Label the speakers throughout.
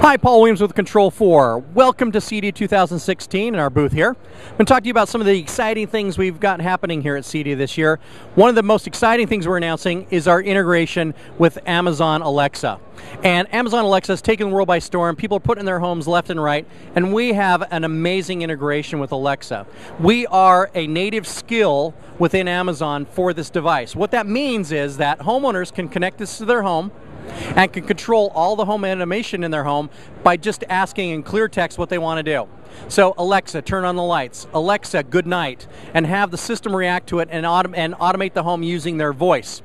Speaker 1: Hi, Paul Williams with Control 4. Welcome to CEDIA 2016 in our booth here. I'm going to talk to you about some of the exciting things we've got happening here at CEDIA this year. One of the most exciting things we're announcing is our integration with Amazon Alexa. And Amazon Alexa has taken the world by storm. People are putting their homes left and right, and we have an amazing integration with Alexa. We are a native skill within Amazon for this device. What that means is that homeowners can connect this to their home and can control all the home automation in their home by just asking in clear text what they want to do. So Alexa, turn on the lights. Alexa, good night, and have the system react to it and, autom and automate the home using their voice.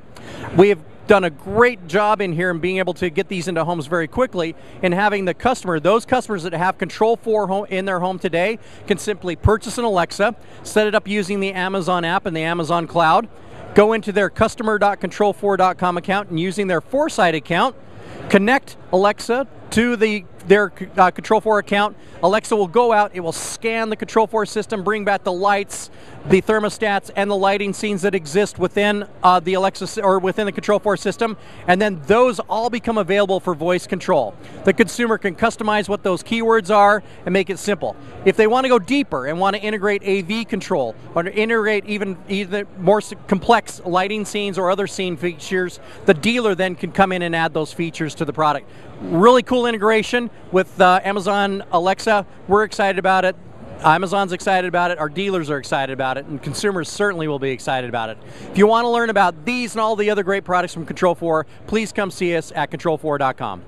Speaker 1: We have done a great job in here in being able to get these into homes very quickly and having the customer, those customers that have Control 4 home in their home today can simply purchase an Alexa, set it up using the Amazon app and the Amazon cloud, go into their customer.control4.com account and using their 4Sight account, connect Alexa to the their uh, Control 4 account. Alexa will go out, it will scan the Control 4 system, bring back the lights, the thermostats, and the lighting scenes that exist within uh, the Alexa or within the Control 4 system, and then those all become available for voice control. The consumer can customize what those keywords are and make it simple. If they want to go deeper and want to integrate AV control or integrate even, even more complex lighting scenes or other scene features, the dealer then can come in and add those features to the product. Really cool integration with uh, Amazon Alexa. We're excited about it. Amazon's excited about it, our dealers are excited about it, and consumers certainly will be excited about it. If you want to learn about these and all the other great products from Control 4, please come see us at control4.com.